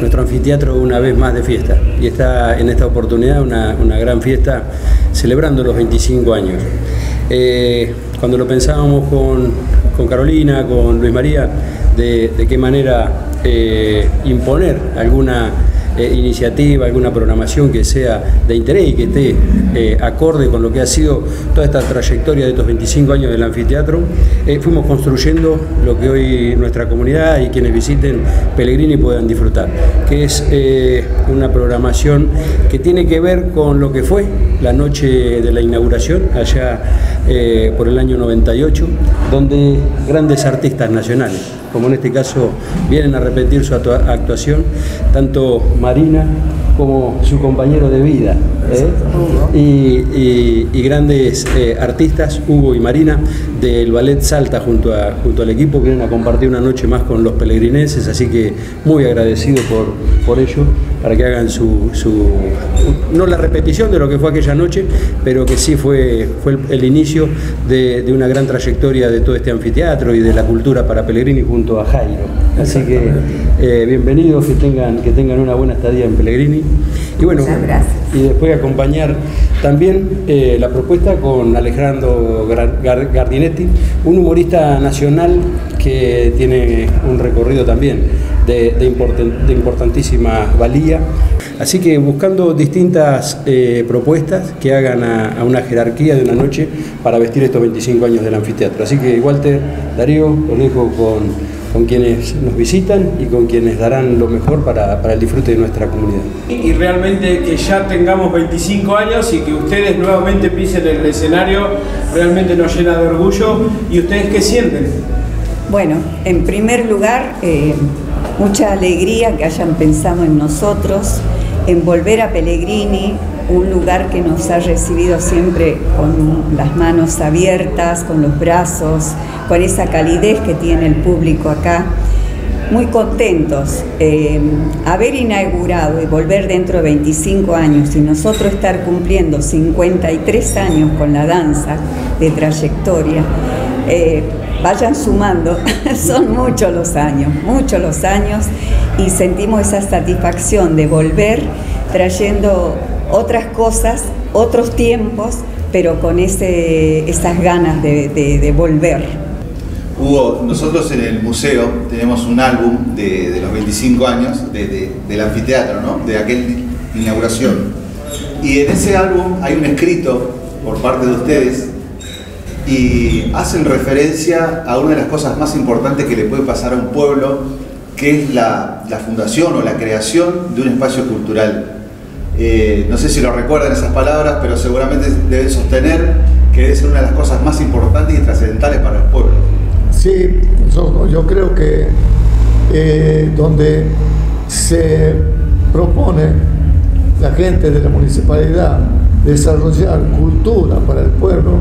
nuestro anfiteatro una vez más de fiesta. Y está en esta oportunidad una, gran fiesta celebrando los 25 años. Eh, cuando lo pensábamos con, Carolina, con Luis María, de, qué manera eh, imponer alguna eh, iniciativa, alguna programación que sea de interés y que esté eh, acorde con lo que ha sido toda esta trayectoria de estos 25 años del anfiteatro, eh, fuimos construyendo lo que hoy nuestra comunidad y quienes visiten Pellegrini puedan disfrutar, que es una programación que tiene que ver con lo que fue la noche de la inauguración allá por el año 98, donde grandes artistas nacionales como en este caso vienen a repetir su actuación, tanto Marina como su compañero de vida ¿eh? y, grandes eh, artistas, Hugo y Marina, del Ballet Salta junto, a, junto al equipo, vienen a compartir una noche más con los pelegrineses, así que muy agradecido por, por ello, para que hagan su, no la repetición de lo que fue aquella noche, pero que sí fue, fue el, inicio de, una gran trayectoria de todo este anfiteatro y de la cultura para Pellegrini junto a Jairo. Así que eh, bienvenidos, que tengan, que tengan una buena estadía en Pellegrini. Y bueno, y después acompañar también eh, la propuesta con Alejandro Gardinetti, un humorista nacional que tiene un recorrido también de, importantísima valía. Así que buscando distintas eh, propuestas que hagan a, a, una jerarquía de una noche para vestir estos 25 años del anfiteatro. Así que Walter, Darío, os dejo con con quienes nos visitan y con quienes darán lo mejor para, el disfrute de nuestra comunidad. Y realmente que ya tengamos 25 años y que ustedes nuevamente pisen el escenario, realmente nos llena de orgullo. ¿Y ustedes qué sienten? Bueno, en primer lugar, eh, mucha alegría que hayan pensado en nosotros, en volver a Pellegrini, un lugar que nos ha recibido siempre con las manos abiertas, con los brazos, con esa calidez que tiene el público acá. Muy contentos. Eh, haber inaugurado y volver dentro de 25 años y nosotros estar cumpliendo 53 años con la danza de trayectoria, eh, vayan sumando, son muchos los años, muchos los años y sentimos esa satisfacción de volver trayendo otras cosas, otros tiempos, pero con ese, esas ganas de, volver. Hugo, nosotros en el museo tenemos un álbum de, los 25 años del anfiteatro, ¿no? de aquella inauguración. Y en ese álbum hay un escrito por parte de ustedes y hacen referencia a una de las cosas más importantes que le puede pasar a un pueblo, que es la, la fundación o la creación de un espacio cultural eh, no sé si lo recuerdan esas palabras, pero seguramente deben sostener que debe ser una de las cosas más importantes y trascendentales para el pueblo. Sí, yo, creo que eh, donde se propone la gente de la municipalidad desarrollar cultura para el pueblo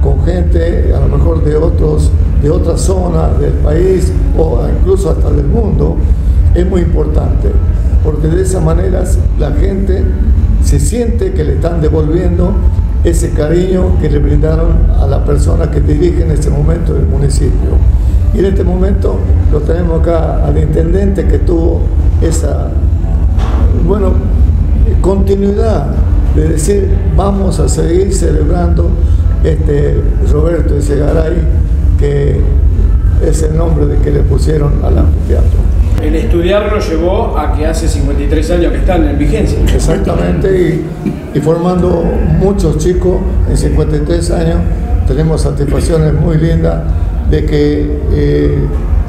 con gente a lo mejor de otros de otra zona del país o incluso hasta del mundo es muy importante. Porque de esa manera la gente se siente que le están devolviendo ese cariño que le brindaron a la persona que dirige en ese momento el municipio. Y en este momento lo tenemos acá al intendente que tuvo esa, bueno, continuidad de decir vamos a seguir celebrando este Roberto Echegaray, que es el nombre de que le pusieron al anfiteatro el estudiarlo llevó a que hace 53 años que están en vigencia. Exactamente, y, formando muchos chicos en 53 años, tenemos satisfacciones muy lindas de que eh,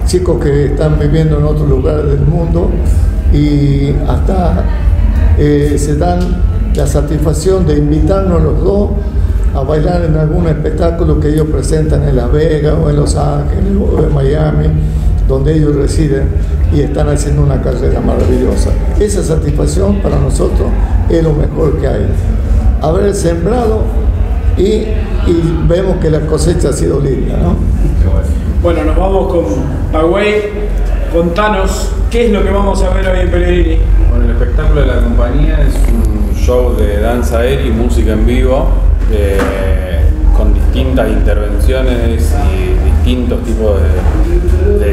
chicos que están viviendo en otros lugares del mundo y hasta eh, se dan la satisfacción de invitarnos los dos a bailar en algún espectáculo que ellos presentan en Las Vegas o en Los Ángeles o en Miami donde ellos residen y están haciendo una carrera maravillosa. Esa satisfacción para nosotros es lo mejor que hay. Haber sembrado y, vemos que la cosecha ha sido linda. ¿no? Bueno, nos vamos con Pagüey. Contanos, ¿qué es lo que vamos a ver hoy en Pellegrini? Bueno, el espectáculo de la compañía es un show de danza aérea y música en vivo, eh, con distintas intervenciones y distintos tipos de, de,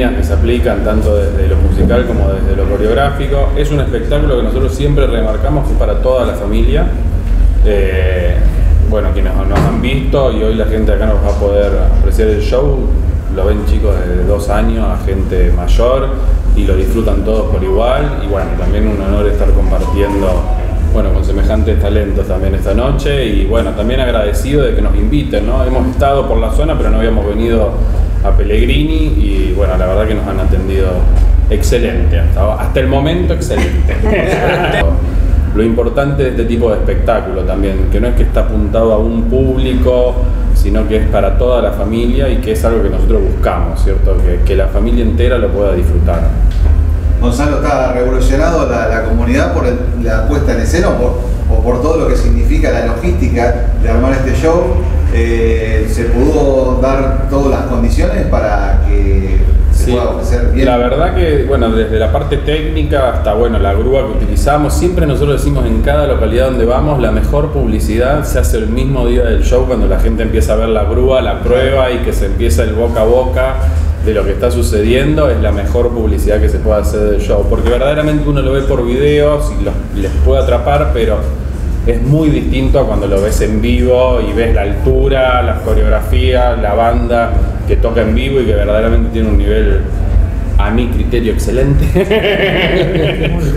disciplinas que se aplican tanto desde lo musical como desde lo coreográfico. Es un espectáculo que nosotros siempre remarcamos que es para toda la familia. Eh, bueno, quienes nos han visto y hoy la gente acá nos va a poder apreciar el show, lo ven chicos de dos años a gente mayor y lo disfrutan todos por igual y bueno, también un honor estar compartiendo bueno, con semejantes talentos también esta noche y bueno, también agradecido de que nos inviten, ¿no? Hemos estado por la zona pero no habíamos venido a Pellegrini y bueno, la verdad que nos han atendido excelente, hasta, hasta el momento excelente. Lo importante de este tipo de espectáculo también, que no es que está apuntado a un público, sino que es para toda la familia y que es algo que nosotros buscamos, ¿cierto? Que, que la familia entera lo pueda disfrutar. Gonzalo está revolucionado la, comunidad por la puesta en escena o por, o por, todo lo que significa la logística de armar este show. Eh, ¿Se pudo dar todas las condiciones para que se pueda ofrecer bien? La verdad que, bueno, desde la parte técnica hasta, bueno, la grúa que utilizamos, siempre nosotros decimos en cada localidad donde vamos, la mejor publicidad se hace el mismo día del show cuando la gente empieza a ver la grúa, la prueba y que se empieza el boca a boca de lo que está sucediendo es la mejor publicidad que se puede hacer del show, porque verdaderamente uno lo ve por videos y les puede atrapar, pero es muy distinto a cuando lo ves en vivo y ves la altura, las coreografías, la banda que toca en vivo y que verdaderamente tiene un nivel a mi criterio excelente,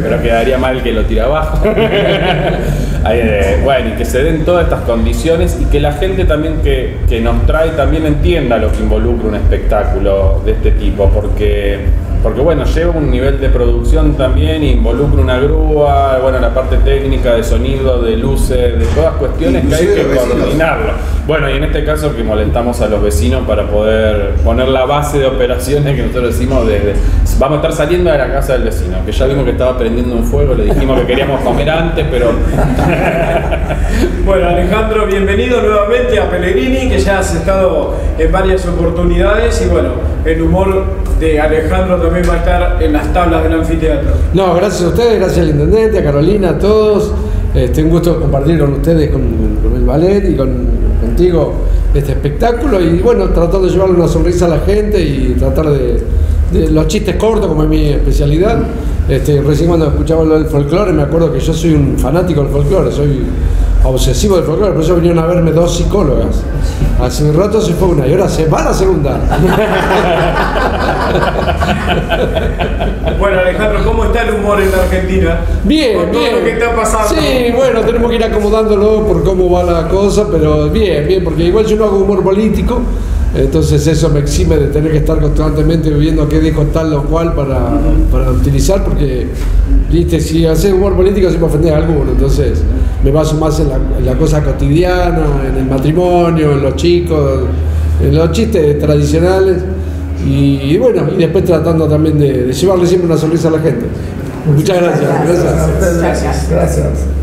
pero quedaría mal que lo tire abajo. Eh, bueno, y que se den todas estas condiciones y que la gente también que, que nos trae también entienda lo que involucra un espectáculo de este tipo, porque porque bueno, lleva un nivel de producción también, involucra una grúa, bueno, la parte técnica de sonido, de luces, de todas cuestiones que hay que coordinarlo. Bueno, y en este caso que molestamos a los vecinos para poder poner la base de operaciones que nosotros decimos desde vamos a estar saliendo de la casa del vecino, que ya vimos que estaba prendiendo un fuego, le dijimos que queríamos comer antes, pero bueno, Alejandro, bienvenido nuevamente a Pellegrini, que ya has estado en varias oportunidades y bueno, el humor Alejandro también va a estar en las tablas del anfiteatro. No, gracias a ustedes, gracias al intendente, a Carolina, a todos. Este, un gusto compartir con ustedes, con, el ballet y con, contigo este espectáculo y bueno, tratando de llevarle una sonrisa a la gente y tratar de, de los chistes cortos como es mi especialidad. Este, recién cuando escuchaba lo del folclore me acuerdo que yo soy un fanático del folclore, soy obsesivo del folclore, por eso vinieron a verme dos psicólogas. Hace un rato se fue una y ahora se va la segunda. bueno, Alejandro, ¿cómo está el humor en la Argentina? Bien, Con bien. Todo lo que está pasando. Sí, bueno, tenemos que ir acomodándolo por cómo va la cosa, pero bien, bien, porque igual yo no hago humor político. Entonces eso me exime de tener que estar constantemente viendo qué dijo tal o cual para, para utilizar, porque, viste, si haces humor político siempre ofender a alguno, entonces me baso más en la, cosa cotidiana, en el matrimonio, en los chicos, en los chistes tradicionales, y, bueno, y después tratando también de, de, llevarle siempre una sonrisa a la gente. Muchas gracias. Gracias. gracias. gracias.